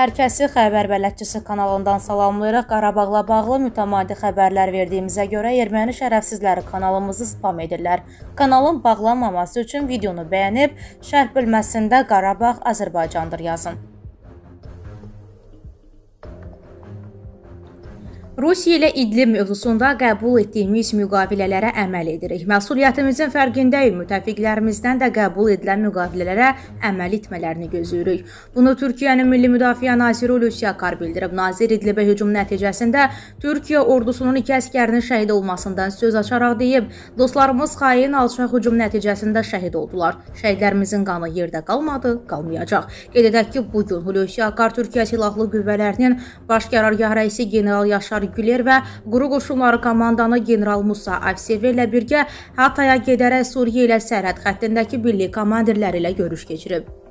Hər kəsi xəbər bələdçisi kanalından salamlayırıq. Qarabağla bağlı mütəmadi xəbərlər verdiyimizə görə erməni şərəfsizləri kanalımızı spam edirlər. Kanalın bağlanmaması üçün videonu bəyənib şərh bölməsində Qarabağ Azərbaycandır yazın. Rusiya ilə İdlib mövzusunda qəbul etdiyimiz müqavilələrə əməl edirik. Məsuliyyətimizin fərqindəyik. Müttəfiqlərimizdən də qəbul edilən müqavilələrə əməl etmələrini gözləyirik. Bunu Türkiyənin Milli Müdafiə naziri Hulusi Akar bildirib. Nazir İdlibə hücum nəticəsində Türkiyə ordusunun iki əskərinin şəhid olmasından söz açaraq deyib, dostlarımız xain alçaq hücum nəticəsində şəhid oldular. Şəhidlərimizin qanı yerdə qalmadı, qalmayacaq. Qeyd edək ki, bu gün Hulusi Akar Türkiyə Silahlı Qüvvələrinin baş qərargah rəisi general Yaşar Güler və quru qoşunları komandanı general Musa Avsevi ilə birgə Hataya gedərək Suriya ilə sərhəd xəttindəki birlik komandirləri ilə görüş keçirib.